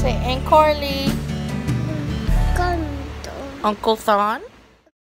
Say, and Carly. Uncle Thon. Uncle Thon?